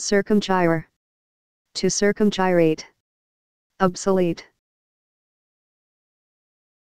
circumchire. To circumchirate. Obsolete.